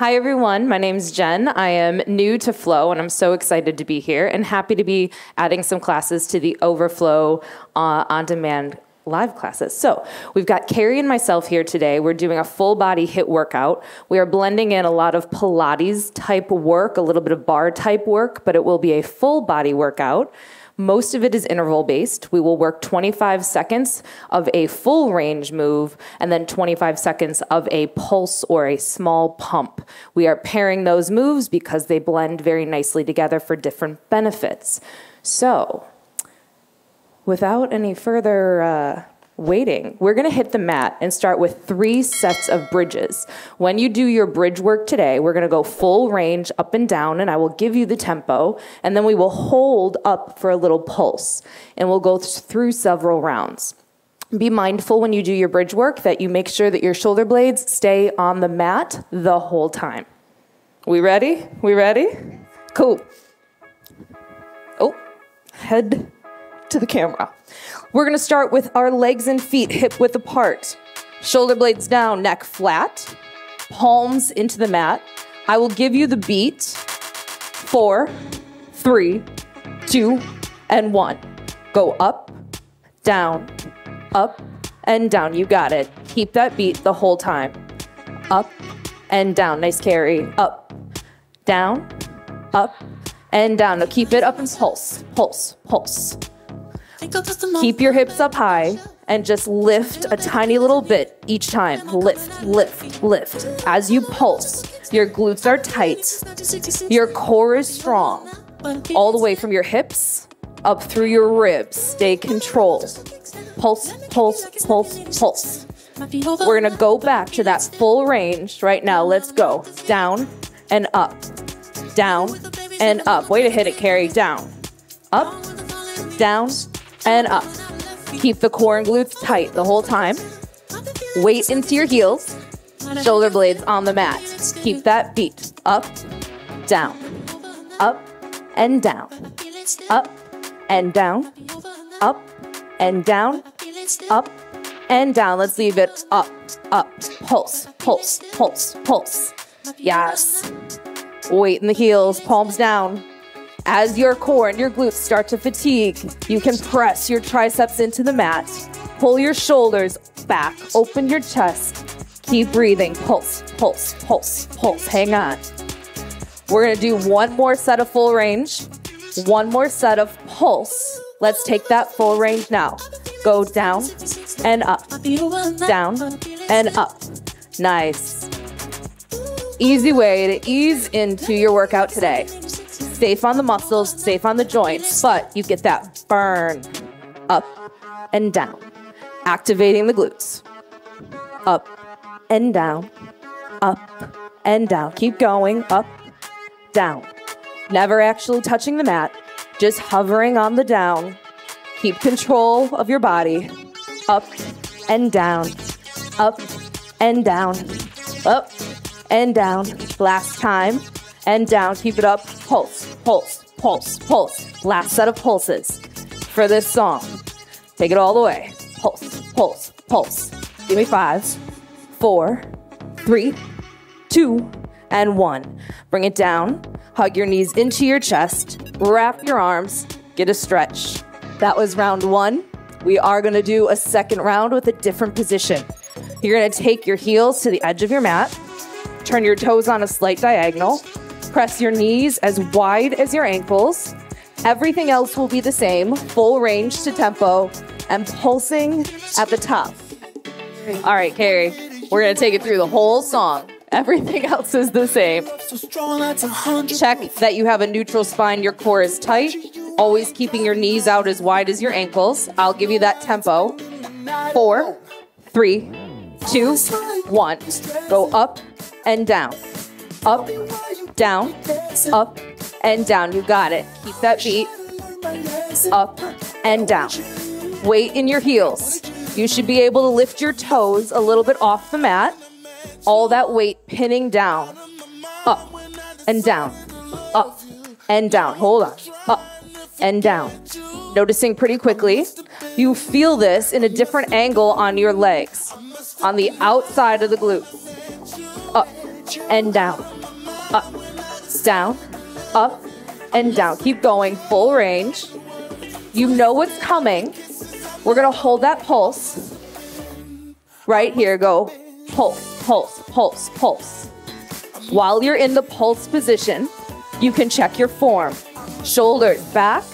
Hi, everyone. My name's Jen. I am new to FLO, and I'm so excited to be here and happy to be adding some classes to the Overflow uh, on demand live classes. So we've got Carrie and myself here today. We're doing a full body HIIT workout. We are blending in a lot of Pilates type work, a little bit of barre type work, but it will be a full body workout. Most of it is interval based. We will work 25 seconds of a full range move and then 25 seconds of a pulse or a small pump. We are pairing those moves because they blend very nicely together for different benefits. So, without any further uh, waiting, we're going to hit the mat and start with three sets of bridges. When you do your bridge work today, we're going to go full range up and down, and I will give you the tempo, and then we will hold up for a little pulse, and we'll go through several rounds. Be mindful when you do your bridge work that you make sure that your shoulder blades stay on the mat the whole time. We ready? We ready? Cool. Oh, head to the camera. We're gonna start with our legs and feet hip width apart. Shoulder blades down, neck flat, palms into the mat. I will give you the beat. Four, three, two, and one. Go up, down, up, and down. You got it. Keep that beat the whole time. Up and down. Nice Carrie. Up, down, up, and down. Now keep it up and pulse, pulse, pulse. Keep your hips up high and just lift a tiny little bit each time. Lift, lift, lift. As you pulse, your glutes are tight, your core is strong, all the way from your hips up through your ribs. Stay controlled. Pulse, pulse, pulse, pulse. We're gonna go back to that full range right now. Let's go. Down and up, down and up. Way to hit it, Carrie. Down, up, down, and up. Keep the core and glutes tight the whole time. Weight into your heels, shoulder blades on the mat. Keep that beat up, down, up, and down, up, and down, up, and down, up, and down. Let's leave it up, up, pulse, pulse, pulse, pulse. Yes. Weight in the heels, palms down, as your core and your glutes start to fatigue, you can press your triceps into the mat, pull your shoulders back, open your chest, keep breathing. Pulse, pulse, pulse, pulse. Hang on. We're gonna do one more set of full range, one more set of pulse. Let's take that full range now. Go down and up, down and up. Nice. Easy way to ease into your workout today safe on the muscles, safe on the joints, but you get that burn up and down, activating the glutes. Up and down, up and down. Keep going, up, down. Never actually touching the mat, just hovering on the down. Keep control of your body. Up and down, up and down, up and down. Last time and down. Keep it up. Pulse, pulse, pulse, pulse. Last set of pulses for this song. Take it all the way. Pulse, pulse, pulse. Give me five, four, three, two, and one. Bring it down. Hug your knees into your chest. Wrap your arms. Get a stretch. That was round one. We are going to do a second round with a different position. You're going to take your heels to the edge of your mat, turn your toes on a slight diagonal, Press your knees as wide as your ankles. Everything else will be the same, full range to tempo and pulsing at the top. All right, Carrie, we're gonna take it through the whole song. Everything else is the same. Check that you have a neutral spine, your core is tight, always keeping your knees out as wide as your ankles. I'll give you that tempo. Four, three, two, one. Go up and down. Up down, up, and down. You got it. Keep that beat. Up and down. Weight in your heels. You should be able to lift your toes a little bit off the mat. All that weight pinning down. Up and down. Up and down. Hold on. Up and down. Noticing pretty quickly, you feel this in a different angle on your legs. On the outside of the glute. Up and down. Up, down, up, and down. Keep going, full range. You know what's coming. We're gonna hold that pulse. Right here, go pulse, pulse, pulse, pulse. While you're in the pulse position, you can check your form. Shoulders back,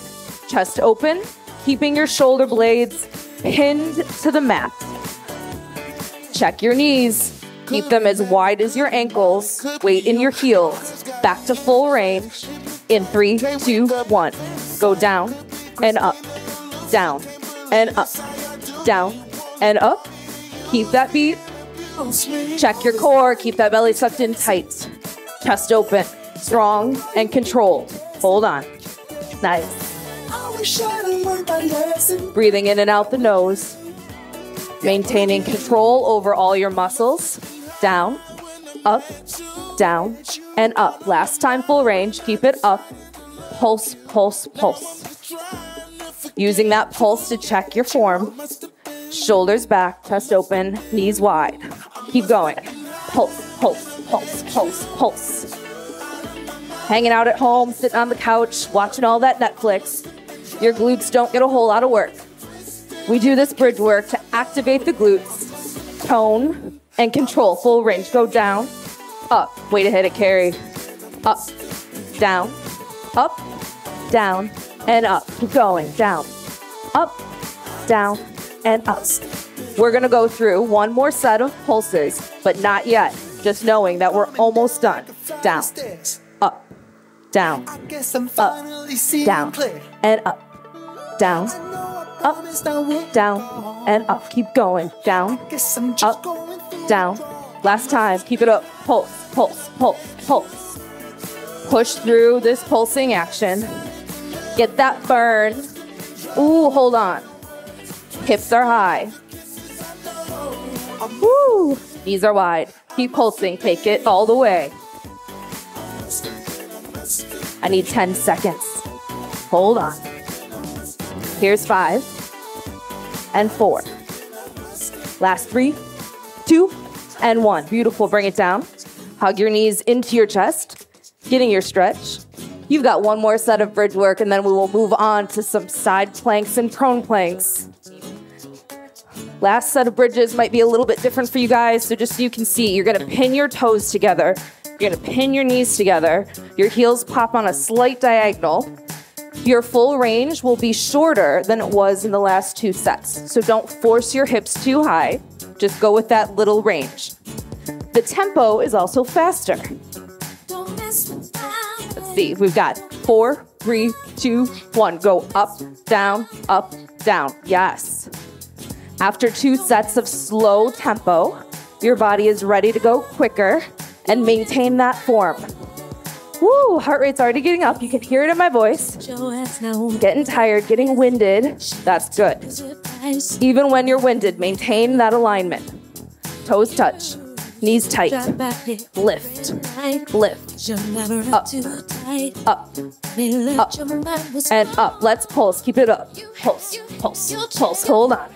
chest open, keeping your shoulder blades pinned to the mat. Check your knees. Keep them as wide as your ankles. Weight in your heels. Back to full range. In three, two, one. Go down and up, down and up, down and up. Keep that beat. Check your core. Keep that belly sucked in tight. Chest open, strong and controlled. Hold on. Nice. Breathing in and out the nose. Maintaining control over all your muscles. Down, up, down, and up. Last time full range. Keep it up. Pulse, pulse, pulse. Using that pulse to check your form. Shoulders back, chest open, knees wide. Keep going. Pulse, pulse, pulse, pulse, pulse. Hanging out at home, sitting on the couch, watching all that Netflix. Your glutes don't get a whole lot of work. We do this bridge work to activate the glutes, tone, and control full range. Go down, up. Way to hit it, Carrie. Up, down, up, down, and up. Keep going. Down, up, down, and up. We're gonna go through one more set of pulses, but not yet. Just knowing that we're almost done. Down, up, down, up, down, and up, down, up, down, and up. Keep going. Down, up, down. Last time. Keep it up. Pulse, pulse, pulse, pulse. Push through this pulsing action. Get that burn. Ooh, hold on. Hips are high. Woo! Knees are wide. Keep pulsing. Take it all the way. I need 10 seconds. Hold on. Here's five and four. Last three, two, and one. Beautiful. Bring it down. Hug your knees into your chest, getting your stretch. You've got one more set of bridge work, and then we will move on to some side planks and prone planks. Last set of bridges might be a little bit different for you guys, so just so you can see, you're gonna pin your toes together, you're gonna pin your knees together, your heels pop on a slight diagonal. Your full range will be shorter than it was in the last two sets, so don't force your hips too high, just go with that little range. The tempo is also faster. Let's see, we've got four, three, two, one. Go up, down, up, down. Yes. After two sets of slow tempo, your body is ready to go quicker and maintain that form. Woo, heart rate's already getting up. You can hear it in my voice. Getting tired, getting winded. That's good. Even when you're winded, maintain that alignment. Toes touch, knees tight. Lift, lift, up, up, up, and up. Let's pulse. Keep it up. Pulse, pulse, pulse. Hold on.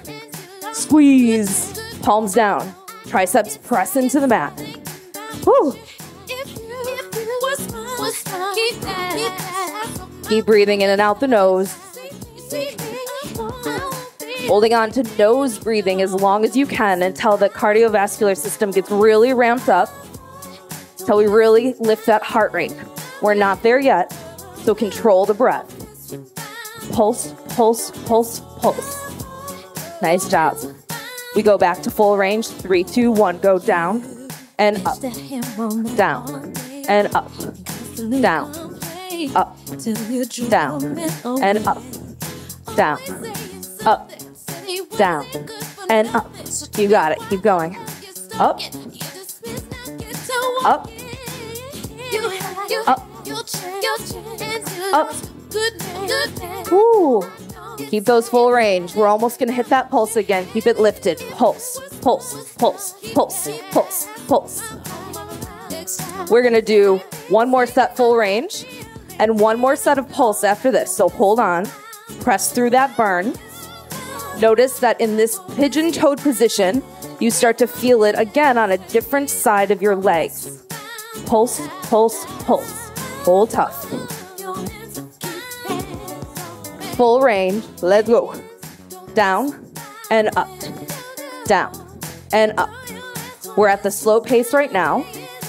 Squeeze. Palms down. Triceps press into the mat. Woo. Keep breathing in and out the nose. Holding on to nose breathing as long as you can until the cardiovascular system gets really ramped up, until we really lift that heart rate. We're not there yet, so control the breath. Pulse, pulse, pulse, pulse. Nice job. We go back to full range. Three, two, one. Go down and up, down and up, down, up, down and up, down, up, down and up. You got it. Keep going. Up, up, up, up. Ooh. Keep those full range. We're almost going to hit that pulse again. Keep it lifted. Pulse, pulse, pulse, pulse, pulse, pulse. We're to do one more set full range and one more set of pulse after this. So hold on. Press through that burn. Notice that in this pigeon toed position, you start to feel it again on a different side of your legs. Pulse, pulse, pulse. Hold tough. Full range. Let's go. Down and up. Down and up. We're at the slow pace right now,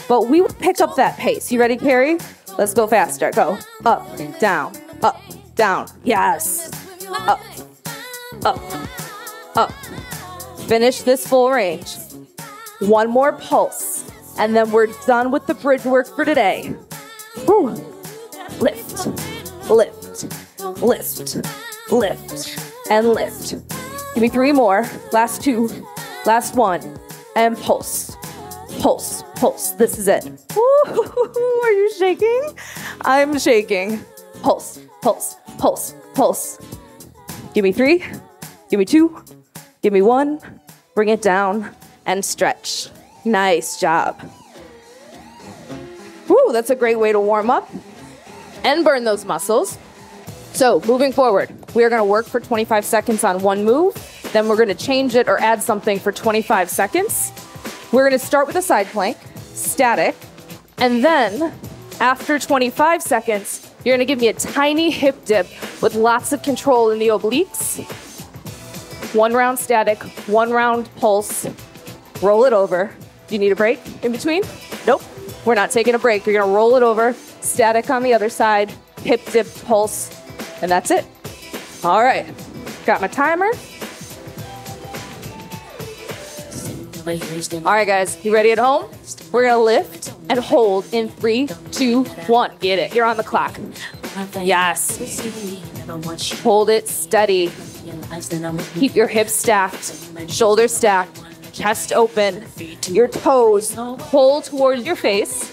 but we will pick up that pace. You ready, Carrie? Let's go faster. Go. Up, down, up, down. Yes. Up, up, up. Finish this full range. One more pulse, and then we're done with the bridge work for today. Whew. Lift, lift, lift, lift, and lift. Give me three more. Last two. Last one. And pulse. Pulse. Pulse. This is it. Woo, are you shaking? I'm shaking. Pulse. Pulse. Pulse. Pulse. Give me three. Give me two. Give me one. Bring it down and stretch. Nice job. Woo, that's a great way to warm up and burn those muscles. So, moving forward, we are going to work for 25 seconds on one move. Then we're going to change it or add something for 25 seconds. We're to start with a side plank, static, and then after 25 seconds, you're to give me a tiny hip dip with lots of control in the obliques. One round static, one round pulse. Roll it over. Do you need a break in between? Nope. We're not taking a break. You're to roll it over, static on the other side, hip dip, pulse, and that's it. All right. Got my timer. All right, guys, you ready at home? We're gonna lift and hold in three, two, one. Get it. You're on the clock. Yes. Hold it steady. Keep your hips stacked, shoulders stacked, chest open, your toes pull towards your face.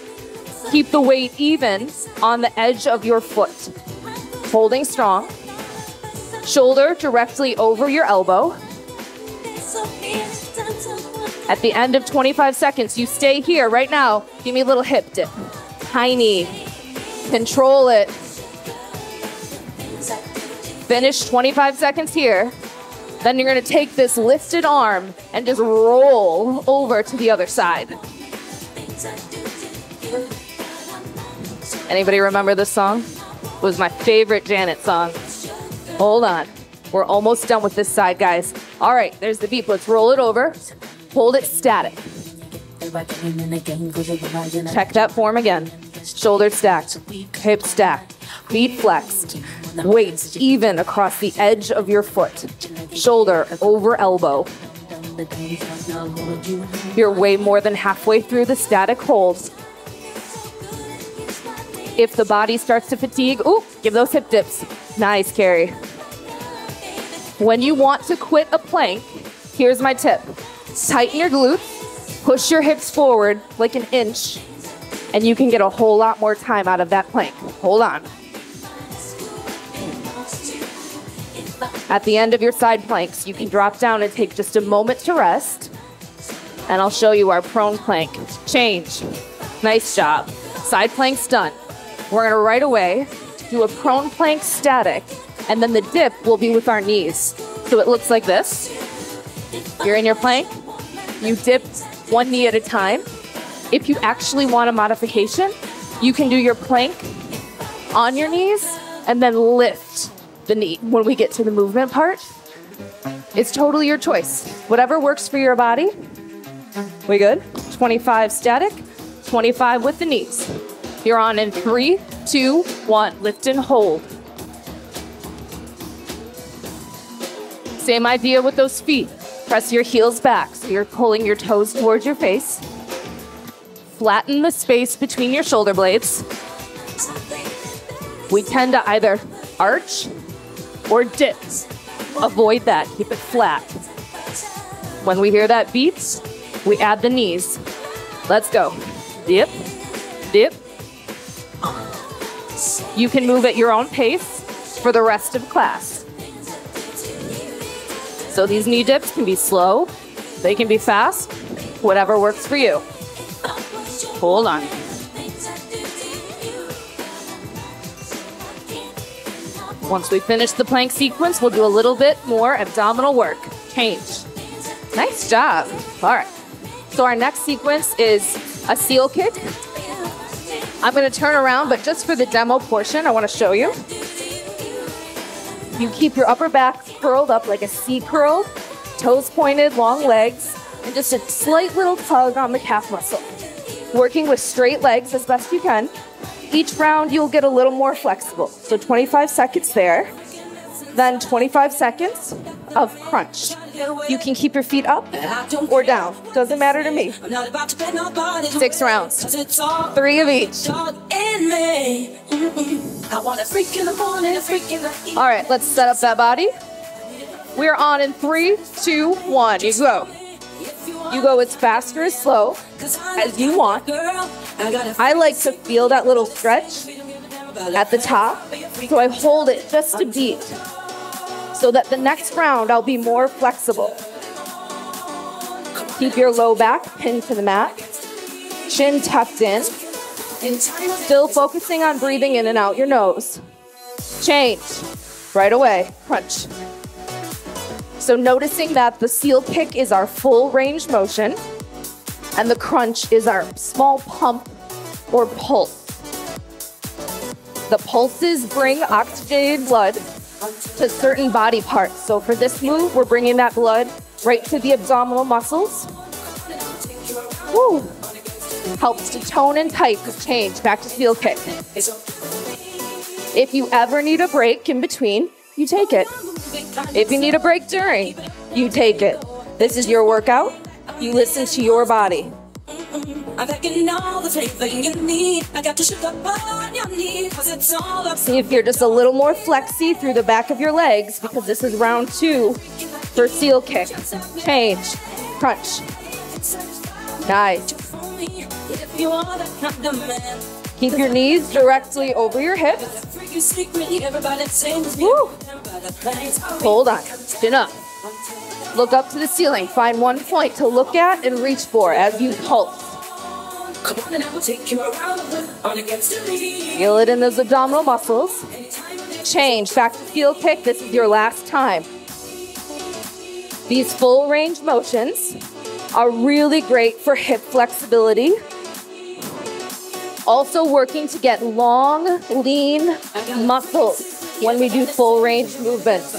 Keep the weight even on the edge of your foot. Holding strong. Shoulder directly over your elbow. At the end of 25 seconds, you stay here right now. Give me a little hip dip. Tiny. Control it. Finish 25 seconds here. Then you're going to take this lifted arm and just roll over to the other side. Anybody remember this song? It was my favorite Janet song. Hold on. We're almost done with this side, guys. All right, there's the beep. Let's roll it over. Hold it static. Check that form again. Shoulders stacked, hips stacked, feet flexed, weights even across the edge of your foot, shoulder over elbow. You're way more than halfway through the static holds. If the body starts to fatigue, ooh, give those hip dips. Nice, Carrie. When you want to quit a plank, here's my tip. Tighten your glutes, push your hips forward like an inch, and you can get a whole lot more time out of that plank. Hold on. At the end of your side planks, you can drop down and take just a moment to rest. And I'll show you our prone plank. Change. Nice job. Side plank's done. We're gonna right away do a prone plank static, and then the dip will be with our knees. So it looks like this. You're in your plank, you dip one knee at a time. If you actually want a modification, you can do your plank on your knees and then lift the knee when we get to the movement part. It's totally your choice. Whatever works for your body. We good? 25 static, 25 with the knees. You're on in three, two, one. Lift and hold. Same idea with those feet. Press your heels back so you're pulling your toes towards your face. Flatten the space between your shoulder blades. We tend to either arch or dip. Avoid that, keep it flat. When we hear that beat, we add the knees. Let's go. Dip, dip. You can move at your own pace for the rest of class. So these knee dips can be slow, they can be fast, whatever works for you. Hold on. Once we finish the plank sequence, we'll do a little bit more abdominal work. Change. Nice job. All right. So our next sequence is a seal kick. I'm gonna turn around, but just for the demo portion, I wanna show you. You keep your upper back curled up like a C curl, toes pointed, long legs, and just a slight little tug on the calf muscle. Working with straight legs as best you can. Each round, you'll get a little more flexible. So 25 seconds there, then 25 seconds of crunch. You can keep your feet up or down. Doesn't matter to me. Six rounds. Three of each. All right, let's set up that body. We're on in three, two, one. You go. You go as fast or as slow as you want. I like to feel that little stretch at the top, so I hold it just a beat so that the next round I'll be more flexible. Keep your low back pinned to the mat, chin tucked in, still focusing on breathing in and out your nose. Change right away, crunch. So noticing that the seal kick is our full range motion and the crunch is our small pump or pulse. The pulses bring oxygenated blood to certain body parts. So for this move, we're bringing that blood right to the abdominal muscles. Woo. Helps to tone and tight the change back to seal kick. If you ever need a break in between, you take it. If you need a break during, you take it. This is your workout. You listen to your body. See if you're just a little more flexy through the back of your legs because this is round two for seal kick. Change, crunch. Nice. Keep your knees directly over your hips. Woo. Hold on, chin up. Look up to the ceiling. Find one point to look at and reach for as you pulse. Feel it in those abdominal muscles. Change back to seal kick. This is your last time. These full range motions are really great for hip flexibility. Also working to get long, lean muscles when we do full range movements.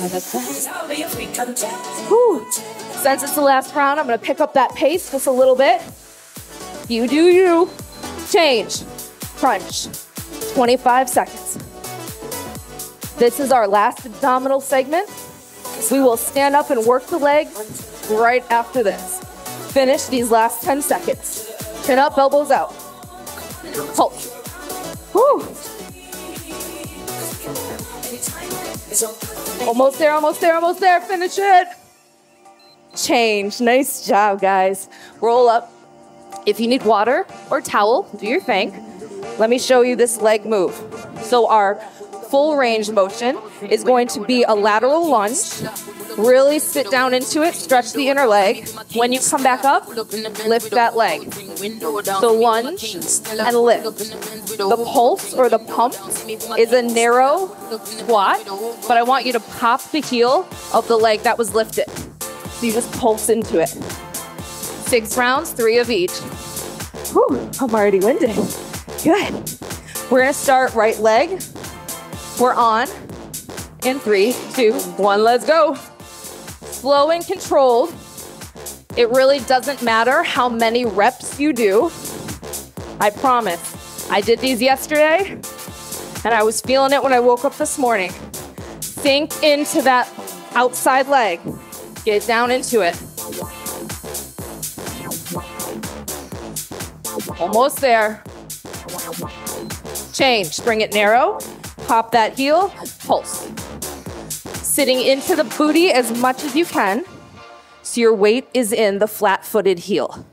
Whew. Since it's the last round, I'm gonna pick up that pace just a little bit. You do you. Change. Crunch. 25 seconds. This is our last abdominal segment. We will stand up and work the legs right after this. Finish these last 10 seconds. Chin up, elbows out. Hold. Almost there, almost there, almost there. Finish it. Change. Nice job, guys. Roll up. If you need water or towel, do your thing. Let me show you this leg move. So our full range motion is going to be a lateral lunge. Really sit down into it, stretch the inner leg. When you come back up, lift that leg. The lunge and lift. The pulse or the pump is a narrow squat, but I want you to pop the heel of the leg that was lifted. So you just pulse into it. Six rounds, three of each. Whew, I'm already winded. Good. We're gonna start right leg. We're on in three, two, one, let's go. Slow and controlled. It really doesn't matter how many reps you do. I promise. I did these yesterday and I was feeling it when I woke up this morning. Sink into that outside leg. Get down into it. Almost there. Change. Bring it narrow. Pop that heel. Pulse. Sitting into the booty as much as you can so your weight is in the flat footed heel.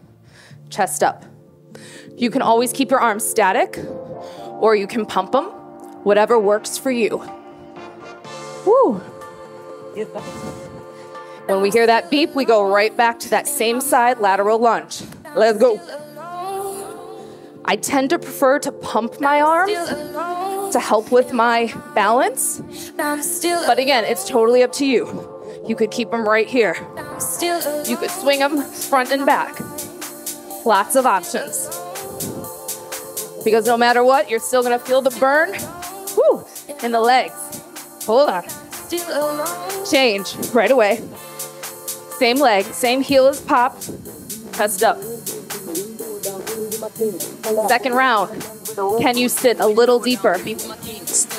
Chest up. You can always keep your arms static or you can pump them, whatever works for you. Woo. When we hear that beep, we go right back to that same side lateral lunge. Let's go. I tend to prefer to pump my arms to help with my balance. But again, it's totally up to you. You could keep them right here. You could swing them front and back. Lots of options. because no matter what, you're still gonna feel the burn. Woo! In the legs. Hold on. Change right away. Same leg, same heel as popped. Pressed up. Second round. Can you sit a little deeper?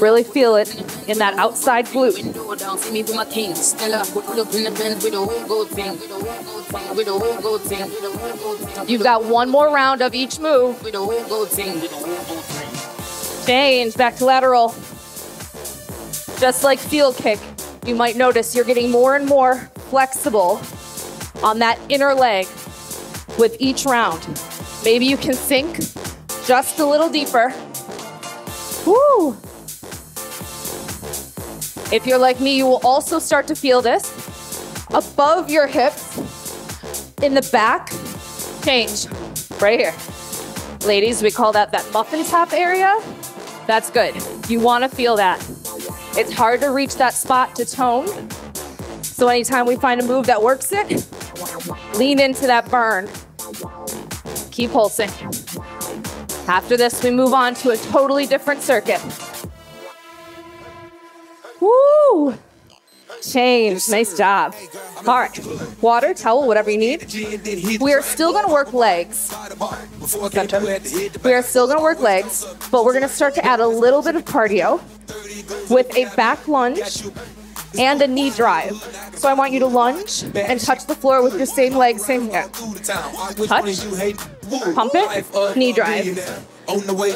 Really feel it in that outside glute. You've got one more round of each move. Change back to lateral. Just like seal kick, you might notice you're getting more and more flexible on that inner leg with each round. Maybe you can sink just a little deeper. Woo! If you're like me, you will also start to feel this above your hips, in the back. Change right here. Ladies, we call that that muffin top area. That's good. You want to feel that. It's hard to reach that spot to tone. So anytime we find a move that works it, lean into that burn. Keep pulsing. After this, we move on to a totally different circuit. Woo! Change. Nice job. All right. Water, towel, whatever you need. We are still going to work legs. We are still going to work legs, but we're going to start to add a little bit of cardio with a back lunge and a knee drive. So I want you to lunge and touch the floor with your same leg, same hand. Touch, pump it, knee drive.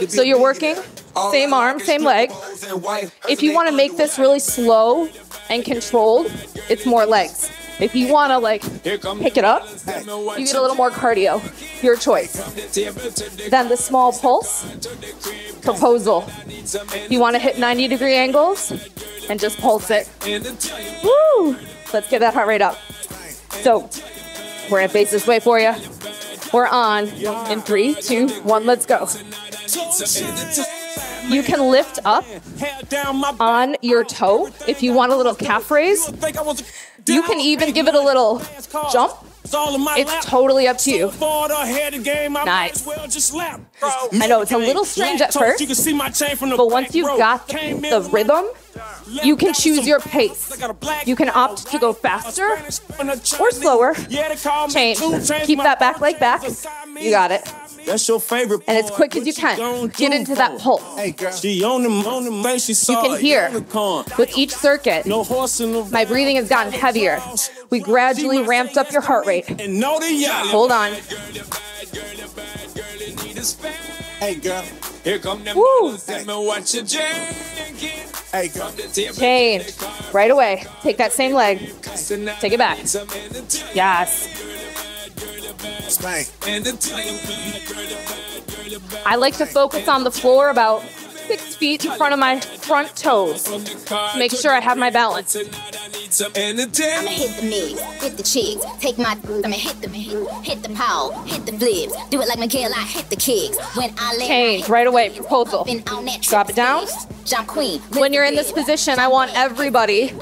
So you're working, same arm, same leg. If you want to make this really slow and controlled, it's more legs. If you want to like pick it up, you get a little more cardio. Your choice. Then the small pulse proposal. You want to hit 90 degree angles and just pulse it. Woo! Let's get that heart rate up. So we're at this way for you. We're on in three, two, one, let's go. You can lift up on your toe if you want a little calf raise. You can even give it a little jump. It's totally up to you. Nice. I know it's a little strange at first, but once you've got the rhythm, you can choose your pace. You can opt to go faster or slower. Change. Keep that back leg back. You got it. That's your favorite. And as quick as you can, get into that pulse. She on them, on them, man, she You can hear with each circuit, No horse in the my breathing has gotten heavier. We gradually ramped up your heart rate. And know the. Hold on. Hey, girl. Here come them Woo. bottles, tell me what you. Hey, girl. From the table, Change. Right away. Take that same leg. Take it back. Yes. Spank. and the time. I like to focus on the floor about six feet in front of my front toes. Make sure I have my balance. Tonight I need some I'ma hit the knees, hit the cheeks, take my I'ma hit the hit the pow, hit the flips, do it like Miguel, I hit the kicks. When I lay Change right away. Proposal. Been on that Drop it down. Jump queen. When you're in this position, I want everybody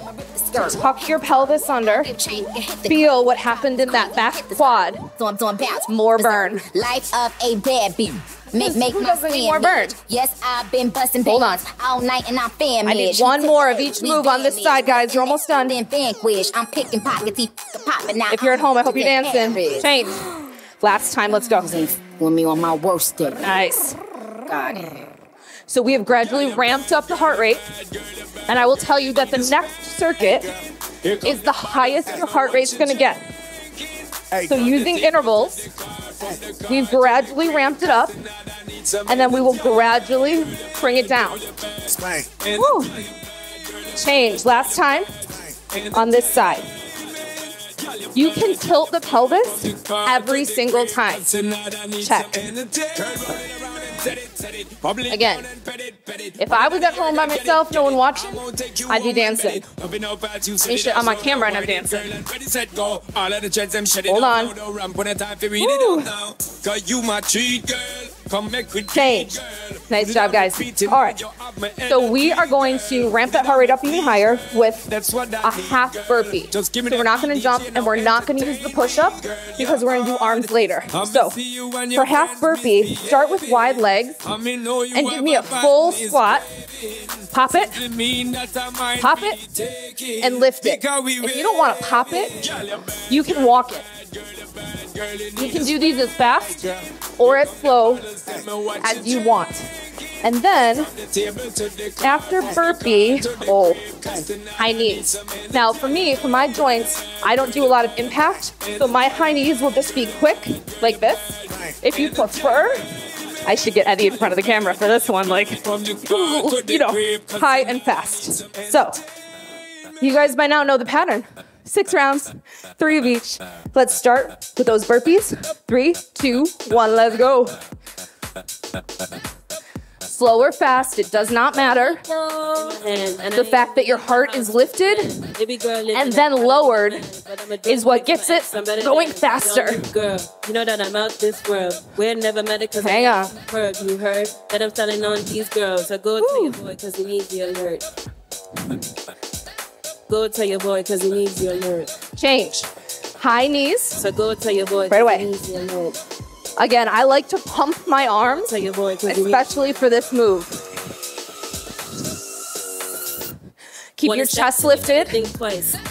tuck your pelvis under. Feel what happened in that back quad. So I'm doing. More burn. Life of a bad bitch. Make, make Who my doesn't need skin more burn? Yes, I've been busting Hold on. all night and I'm fan I need one more of each move on this side, guys. You're almost done. I'm picking pockets, popping now. If you're at home, I hope you're dancing. Change. Last time, let's go. With me on my worst day. Nice. God. So we have gradually ramped up the heart rate. And I will tell you that the next circuit is the highest your heart rate is gonna get. So using intervals, we've gradually ramped it up, and then we will gradually bring it down. Woo. Change. Last time on this side. You can tilt the pelvis every single time. Tonight I need Check. Again, if I was at home by myself, no one watching, I'd be dancing. Me shit on my camera and I'm dancing. Hold Hold on. Woo. Change. Nice job, guys. All right. So we are going to ramp that heart rate up even higher with a half burpee. So we're not going to jump and we're not going to use the push up because we're going to do arms later. So for half burpee, start with wide legs and give me a full squat. Pop it Pop it and lift it. If you don't want to pop it, you can walk it. You can do these as fast or as slow as you want. And then after burpee, oh, high knees. Now, for me, for my joints, I don't do a lot of impact, so my high knees will just be quick, like this. If you prefer, I should get Eddie in front of the camera for this one, like, you know, high and fast. So, you guys by now know the pattern. Six rounds, three of each. Let's start with those burpees. Three, two, one, let's go. Slow or fast, it does not matter. The fact that your heart is lifted and then lowered is what gets it going faster. You know that I'm out this world. We're never met because Hang on. Heard, you heard that I'm selling on these girls. So go tell your boy because he needs your alert. Go tell your boy because he needs your alert. Change. High knees. So go tell your boy Right away. he needs your alert. Again, I like to pump my arms, Tell your boy because he needs especially for this move. Keep your chest lifted.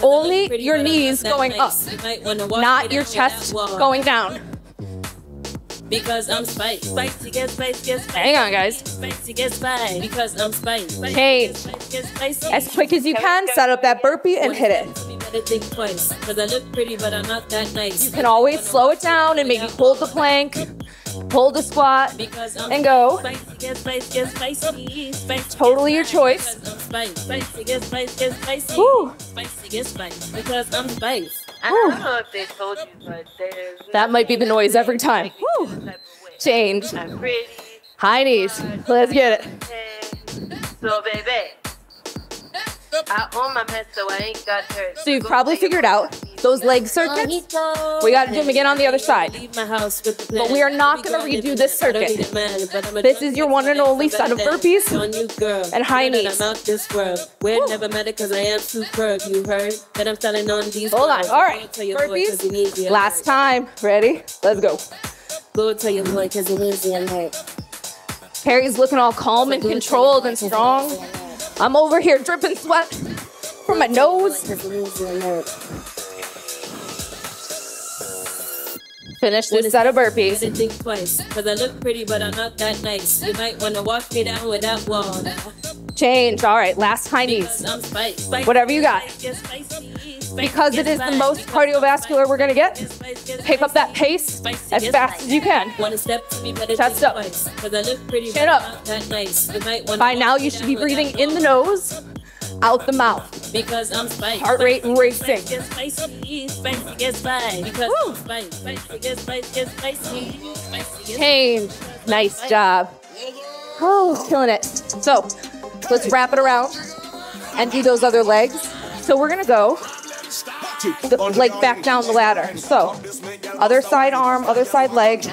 Only your knees going nice. up, You might wanna walk Not your chest going down. Because I'm spicy. Spicy, get spicy, get spicy. Hang on, guys. Spicy, get spicy. Because I'm spicy. Spicy, Change. get spicy, get spicy. As quick as you can, set up that burpee and hit it. You better think twice. Because I look pretty, but I'm not that nice. You can always slow it down and maybe hold the plank, hold the squat. Because I'm and go. Spicy, get spicy, get spicy. Spicy, Totally your choice. Because I'm spicy. Spicy, get spicy, get spicy. Spicy, get spicy. Because I'm spicy. I don't know if they told you, but there's That might be the noise every time. Woo. type of way. Change. I'm pretty. High knees. Let's get it. So, baby, I own my mess, so I ain't got hurt. So you've probably figured out those leg circuits. We got to do them again on the other side. Leave my house with the plan. But we are not gonna redo this circuit. need a man, but I'm a This is your one and only set of burpees On you, girl. and high knees. We're never met it because I am superb. You heard that I'm selling on these Hold on. All right. Go tell your boy 'cause he needs the Burpees. Last time. Ready? Let's go. Go tell your boy because he the alert. Carrie's looking all calm and controlled and strong. I'm over here dripping sweat from my nose. Finish this set of burpees. Better think twice. Because I look pretty, but I'm not that nice. You might want to walk me down with that wall. Change. All right. Last high Because knees. Spicy. spicy. Whatever you got. Spicy. Spicy. Because it is the most cardiovascular we're going to get, Spicy. Pick up that pace as fast as you can. Wanna step to me, better Chest up. twice. I look pretty, Chin up. I'm not that nice. You might wanna By now, you should be breathing in the nose, out the mouth. Because I'm spicy. Heart rate racing. Spicy, spicy, get spicy. Because Woo. Spicy, spicy, get spicy, get spicy. Spicy, Change. Nice job. Oh, killing it. So let's wrap it around and do those other legs. So we're gonna go the, like back down the ladder. So other side arm, other side leg,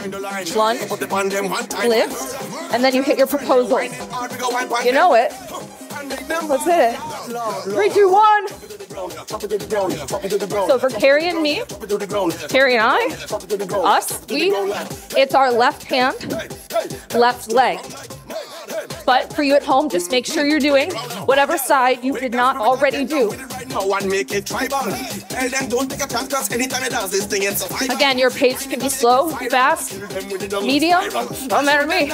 lunge, lift, and then you hit your proposal. You know it. Let's hit it. Three, two, one. So for Carrie and me, Carrie and I, us, we, it's our left hand, left leg. But for you at home, just make sure you're doing whatever side you did not already do. One make it tribal. Tell them don't take a chance 'cause anytime it does this thing, it's survival. Again, your pace can be slow, fast, medium, don't matter to me.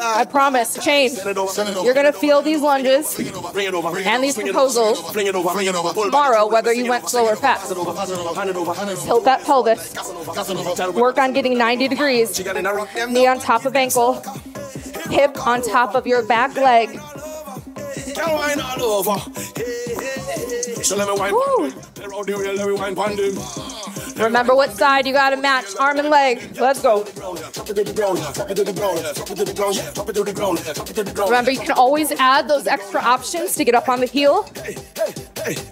I promise, change. You're gonna feel these lunges and these proposals tomorrow, whether you went slow or fast. Tilt that pelvis. Work on getting 90 degrees. Knee on top of ankle. Hip on top of your back leg. Can wine all over. Hey, hey, hey. So let me wine Woo. on them. Around the wheel, let me wine on them. Remember what side you gotta match, arm and leg. Let's go. To to to to to. Remember, you can always add those extra options to get up on the heel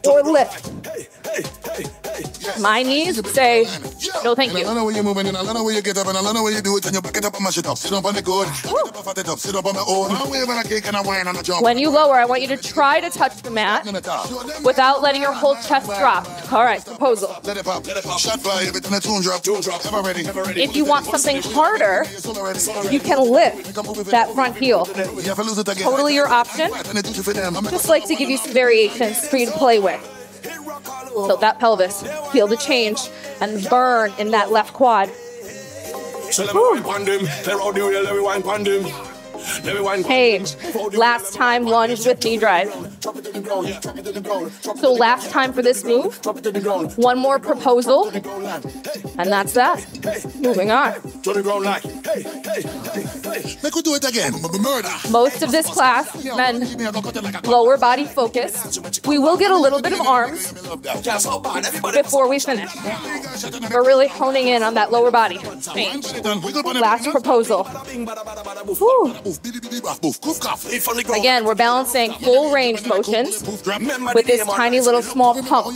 or lift. My knees say, no thank And I you. love the way you move and I love the way you get up and I love the way you do it and you back it up and mash it up. Sit up on the good, back it up and fat it up. Sit up on my own. I wave and a cake and a wine and a jump. When you lower, I want you to try to touch the mat without letting your whole chest drop. All right, proposal. Let it pop, let it pop. Shot fly, everything a tune drop, tune drop. Ever ready? Ever ready? If you want something harder, you can lift that front heel. You have to lose it again. Totally your option. And it do for them. I'm Just like to give you some variations for you to play with. So that pelvis, feel the change and burn in that left quad. So let me wine pon them. Let round the wheel, let me pon them. Let me wine Change. Last time lunge with knee drive. So last time for this move, one more proposal, and that's that. Moving on. to the ground like, hey, hey, hey, hey. Make we do it again. Most of this class, men, lower body focus. We will get a little bit of arms Yeah, so bad, everybody. before we finish. We're really honing in on that lower body. Last proposal. Whew. Again, we're balancing full range motions with this tiny little small pump.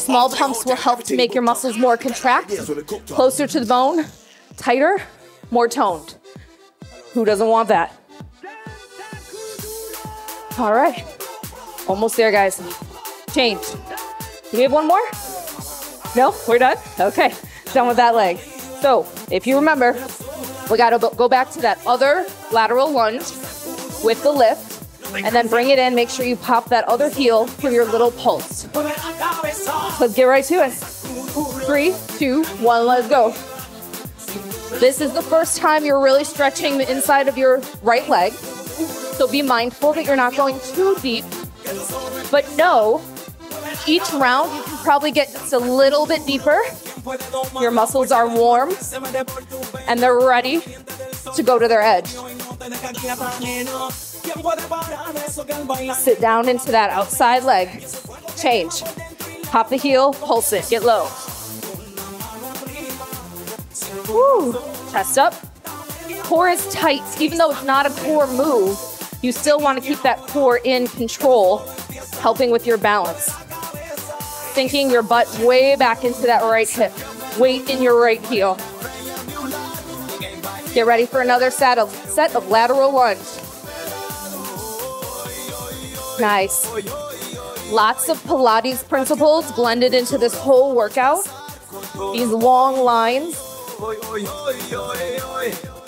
Small pumps will help to make your muscles more contract, closer to the bone, tighter, more toned. Who doesn't want that? All right. Almost there, guys. Change. Do we have one more? No? We're done? Okay. Done with that leg. So, if you remember, we got to go back to that other lateral lunge with the lift and then bring it in. Make sure you pop that other heel for your little pulse. Let's get right to it. Three, two, one, let's go. This is the first time you're really stretching the inside of your right leg. So be mindful that you're not going too deep. But know each round you can probably get just a little bit deeper. Your muscles are warm and they're ready to go to their edge. Sit down into that outside leg. Change. Pop the heel, pulse it, get low. Woo. Chest up. Core is tight, even though it's not a core move. You still want to keep that core in control, helping with your balance. Sinking your butt way back into that right hip. Weight in your right heel. Get ready for another set of, set of lateral lunge. Nice. Lots of Pilates principles blended into this whole workout. These long lines.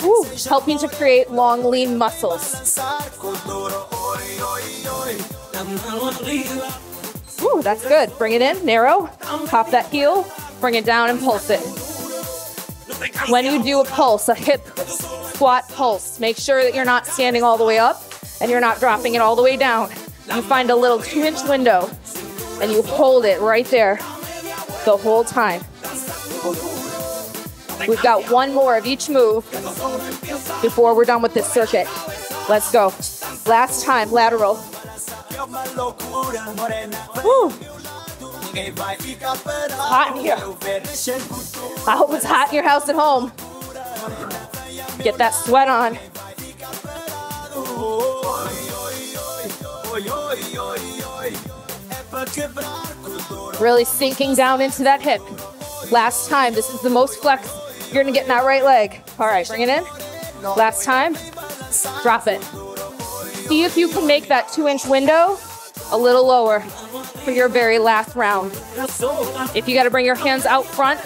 Woo, helping to create long, lean muscles. Ooh, that's good. Bring it in, narrow. Pop that heel, bring it down and pulse it. When you do a pulse, a hip squat pulse, make sure that you're not standing all the way up and you're not dropping it all the way down. You find a little two inch window and you hold it right there the whole time. We've got one more of each move before we're done with this circuit. Let's go. Last time, lateral. Woo. Hot in here. I hope it's hot in your house at home. Get that sweat on. Really sinking down into that hip. Last time, this is the most flex you're gonna get in that right leg. All right, bring it in. Last time, drop it. See if you can make that two inch window a little lower for your very last round. If you gotta bring your hands out front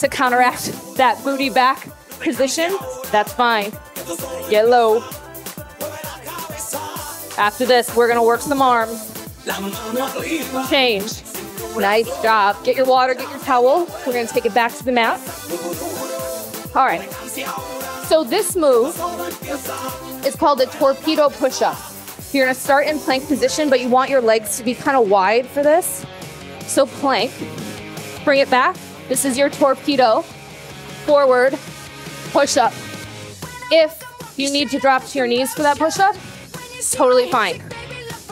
to counteract that booty back position, that's fine. Get low. After this, we're gonna work some arms. Change. Nice job. Get your water, get your towel. We're gonna take it back to the mat. All right. So this move is called a torpedo push-up. You're gonna start in plank position, but you want your legs to be kind of wide for this. So plank, bring it back. This is your torpedo. Forward, push-up. If you need to drop to your knees for that push-up, it's totally fine.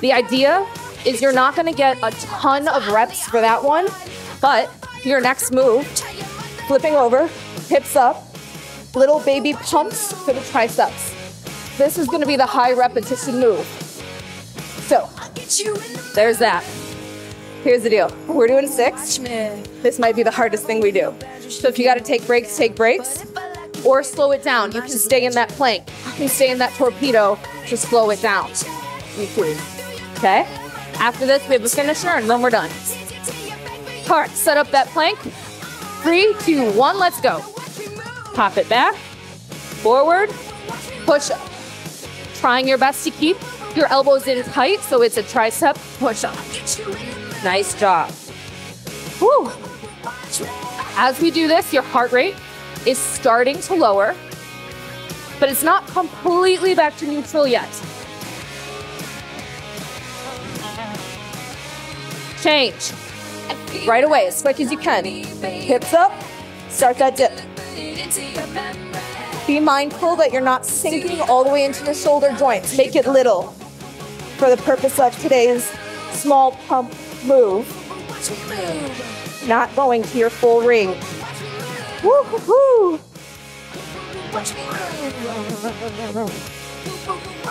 The idea is you're not gonna get a ton of reps for that one, but your next move, flipping over, hips up, little baby pumps for the triceps. This is gonna be the high repetition move. So, there's that. Here's the deal. We're doing six. This might be the hardest thing we do. So if you got to take breaks, take breaks. Or slow it down. You can stay in that plank. You can stay in that torpedo. Just slow it down. Okay? After this, we have a finisher and then we're done. All right, set up that plank. Three, two, one, let's go. Pop it back, forward, push up. Trying your best to keep your elbows in tight so it's a tricep push up. Nice job. As we do this, your heart rate is starting to lower, but it's not completely back to neutral yet. Change. Right away, as quick as you can. Hips up, start that dip. Be mindful that you're not sinking all the way into your shoulder joints. Make it little for the purpose of today's small pump move. Not going to your full ring. Woo hoo hoo.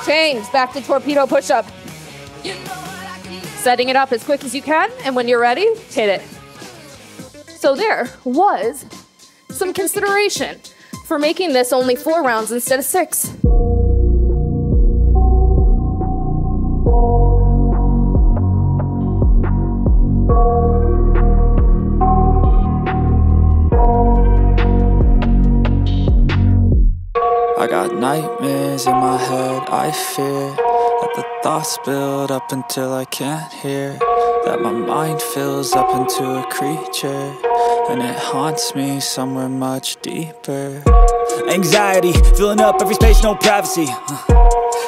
Change back to torpedo push up. Setting it up as quick as you can, and when you're ready, hit it. So there was some consideration for making this only four rounds instead of six. I got nightmares in my head, I fear that the thoughts build up until I can't hear. That my mind fills up into a creature, and it haunts me somewhere much deeper. Anxiety filling up every space, no privacy. Uh,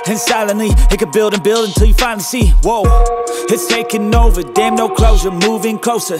And silently, it could build and build until you finally see. Whoa, it's taking over, damn, no closure, moving closer.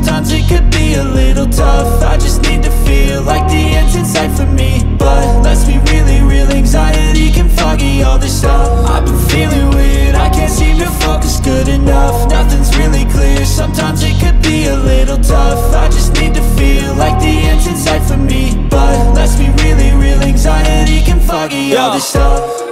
foggy all this stuff.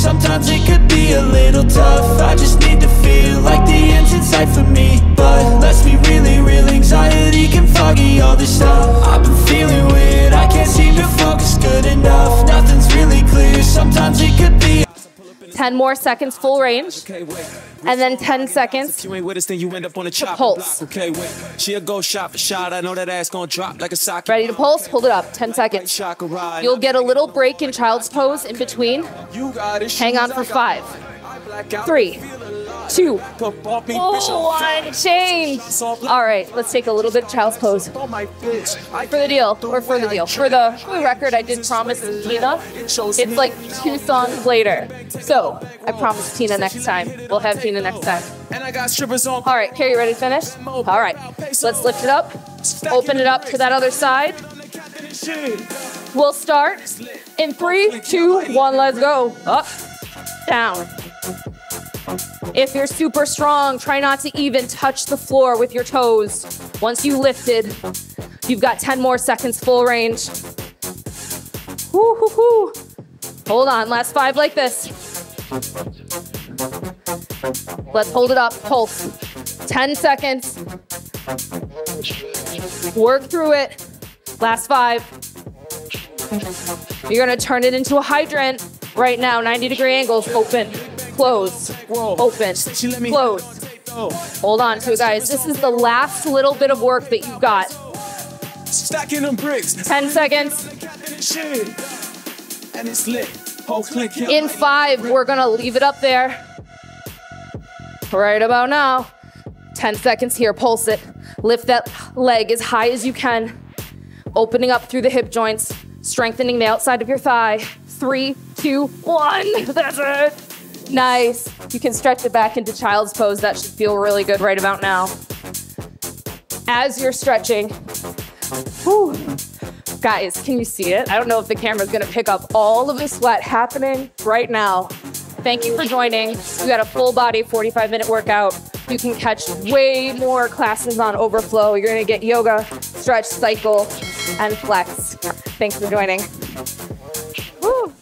sometimes it could be a little tough. I just need to feel like the end's in sight for me 10 more seconds full range, and then 10 seconds You ain't with us, then you end up on a chop pulse. block. Okay, wait. She'll go shot for shot. I know that ass gonna drop like a sock. Ready to pulse? Hold it up. 10 seconds. You'll get a little break in child's pose in between. You got it. Hang on for five, three, two, me, oh, one, change. All right, let's take a little bit of child's pose. On my bitch. I For the deal, or for the deal. For the, for the record, I did promise Tina. It's like two songs later. So I promised Tina next time. We'll have Tina next time. and I got strippers on. All right, Carrie, you ready to finish? All right, let's lift it up. Open it up to that other side. We'll start in three, two, one, let's go. Up, down. If you're super strong, try not to even touch the floor with your toes. Once you lifted, you've got 10 more seconds full range. Woo, hoo, hoo. Hold on, last five like this. Let's hold it up, pulse. 10 seconds. Work through it. Last five. You're gonna turn it into a hydrant right now. 90 degree angles. Open, close, open, close. Hold on to it, guys. This is the last little bit of work that you've got. Stacking them bricks. 10 seconds. And it's lit. Whole click here. In five, we're gonna leave it up there. Right about now. 10 seconds here, pulse it. Lift that leg as high as you can. Opening up through the hip joints, strengthening the outside of your thigh. Three, two, one. That's it. Nice. You can stretch it back into child's pose. That should feel really good right about now. As you're stretching, whew, guys, can you see it? I don't know if the camera's gonna pick up all of the sweat happening right now. Thank you for joining. We got a full body 45 minute workout. You can catch way more classes on our FLO. You're gonna get yoga, stretch, cycle, and flex. Thanks for joining. Woo.